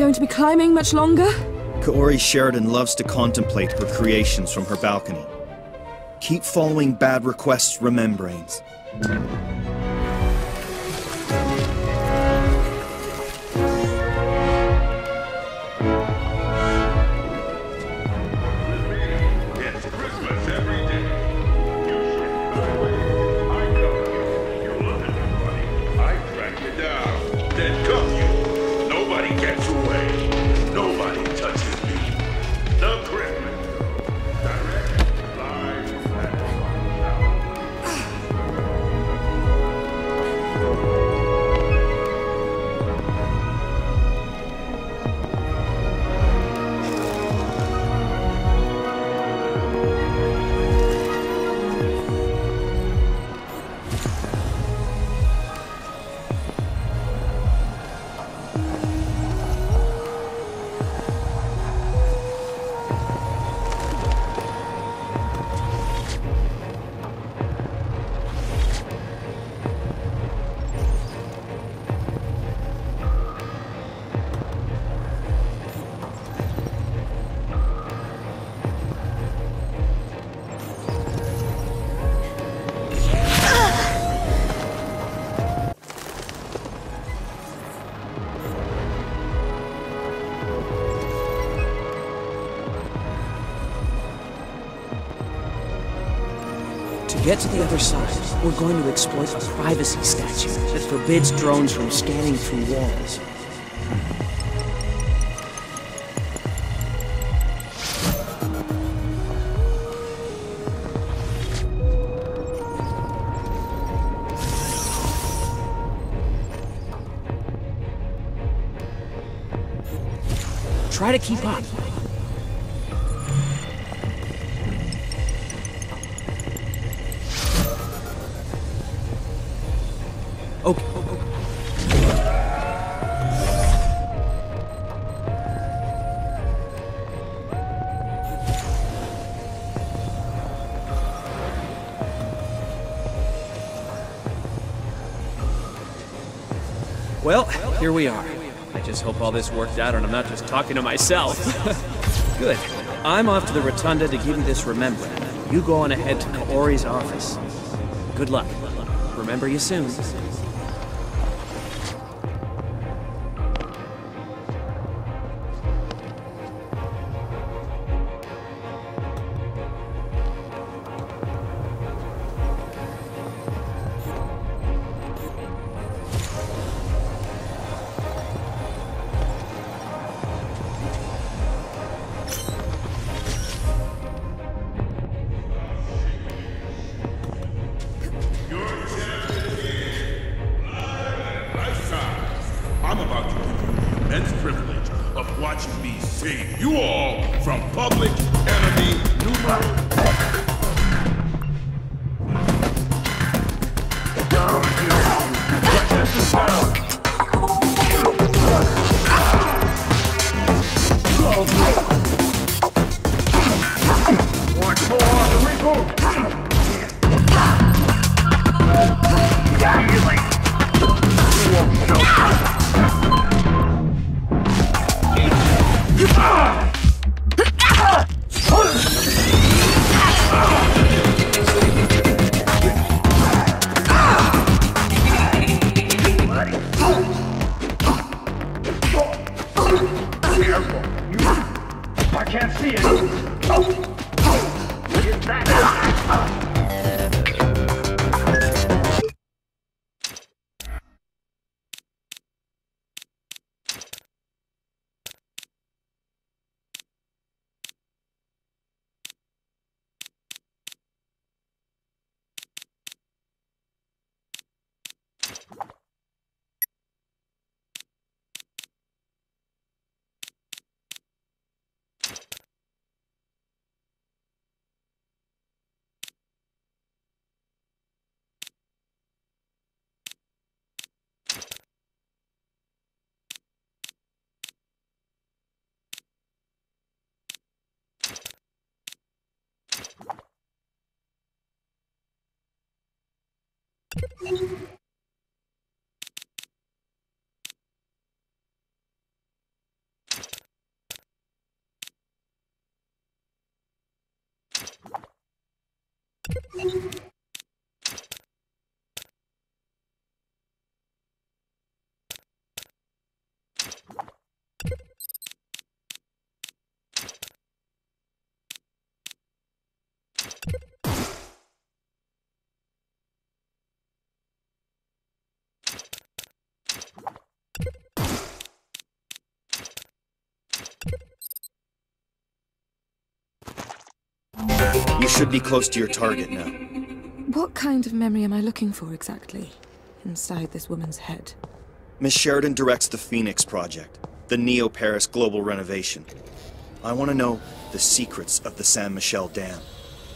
going to be climbing much longer? Kaori Sheridan loves to contemplate her creations from her balcony. Keep following bad requests, Remembrains. Get to the other side, we're going to exploit a privacy statute that forbids drones from scanning through walls. Try to keep up. Here we are. I just hope all this worked out and I'm not just talking to myself. Good. I'm off to the Rotunda to give you this remembrance. You go on ahead to Kaori's office. Good luck. Remember you soon. Immense privilege of watching me save you all from public enemy numero. I You should be close to your target now. What kind of memory am I looking for exactly? Inside this woman's head. Miss Sheridan directs the Phoenix Project, the Neo Paris global renovation. I want to know the secrets of the San Michel Dam.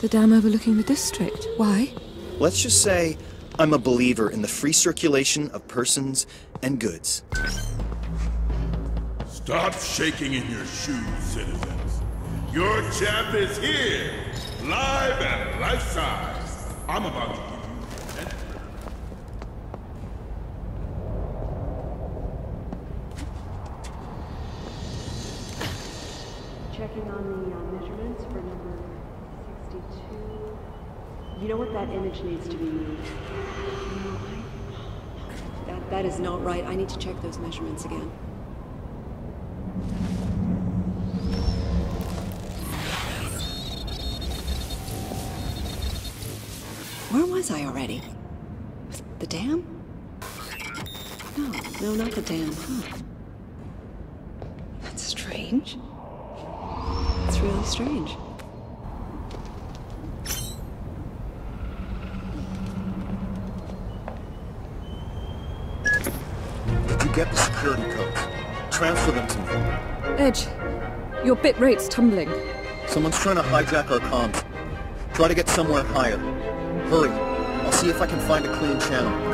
The dam overlooking the district. Why? Let's just say I'm a believer in the free circulation of persons and goods. Stop shaking in your shoes, citizens. Your champ is here, live and life size. I'm about to give you an Checking on the uh, measurements for number 62. You know what? That image needs to be. No, I... That, that is not right. I need to check those measurements again. Where was I already? The dam? No, no, not the dam. Huh. That's strange. It's really strange. Did you get the security codes? Transfer them to me. Edge, your bit rate's tumbling. Someone's trying to hijack our comms. Try to get somewhere higher. Hurry. I'll see if I can find a clean channel.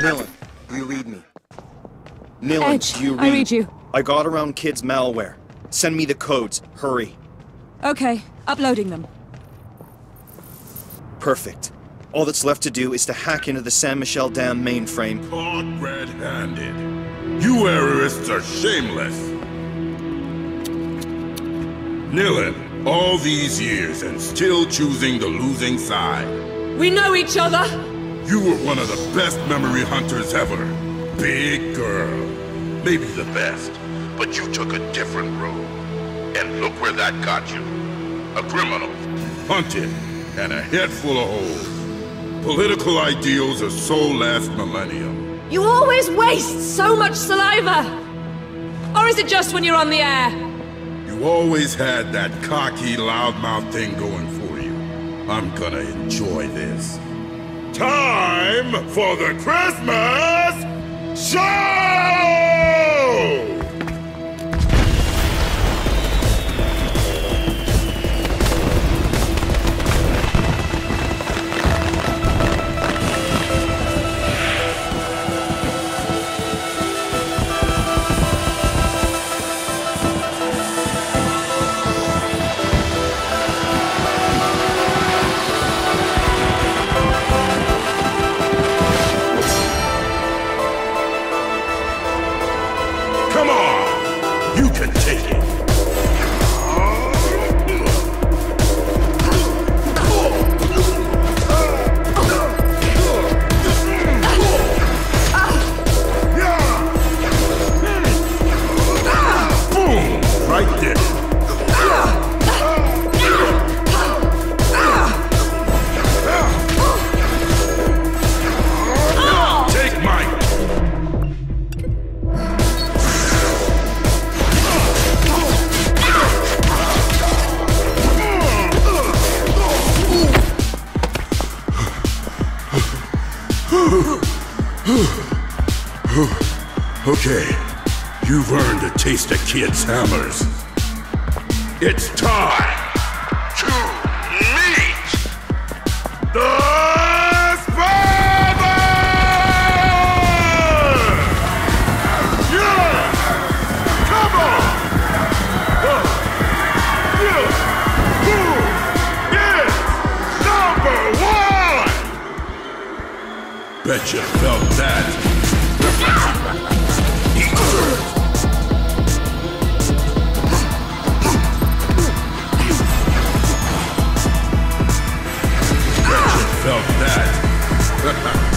Nilin, you read me. Nilin, Edge, do you read? I read you. I got around Kid's malware. Send me the codes. Hurry. Okay, uploading them. Perfect. All that's left to do is to hack into the San Michel Dam mainframe. Caught red-handed. You errorists are shameless. Nilin, all these years and still choosing the losing side. We know each other! You were one of the best memory hunters ever. Big girl. Maybe the best. But you took a different road. And look where that got you. A criminal. Hunted. And a head full of holes. Political ideals are so last millennium. You always waste so much saliva! Or is it just when you're on the air? You always had that cocky, loudmouth thing going for you. I'm gonna enjoy this. Time for the Christmas show! Taste of Kid's hammers. It's time to meet the? Bet you felt that. Felt that.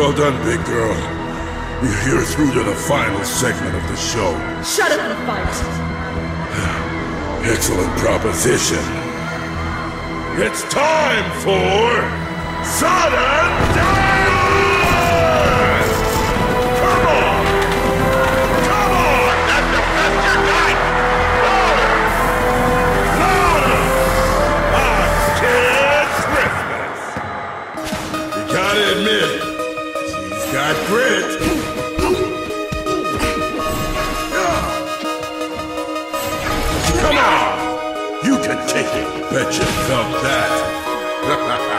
Well done, big girl. You're through to the final segment of the show. Shut up and fight! Excellent proposition. It's time for sudden death! Take it. Bet you felt that.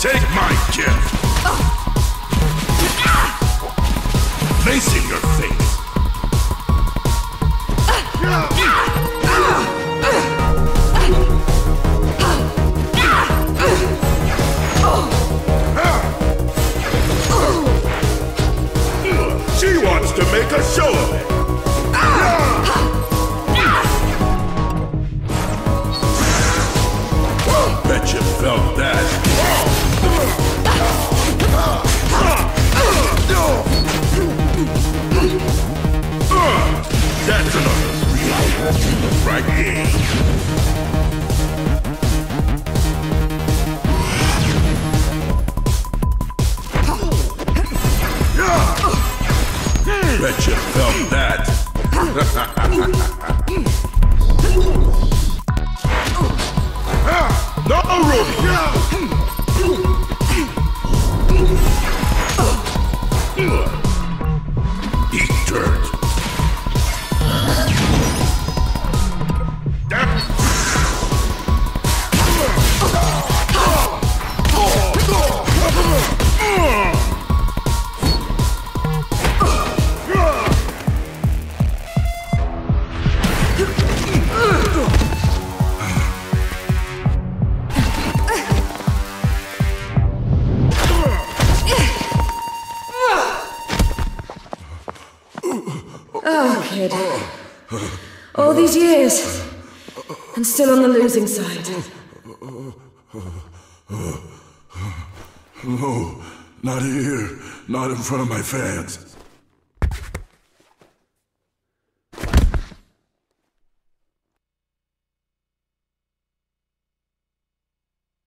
Take my gift. Facing your face. Bet you felt that. still on the losing side. No, not here. Not in front of my fans.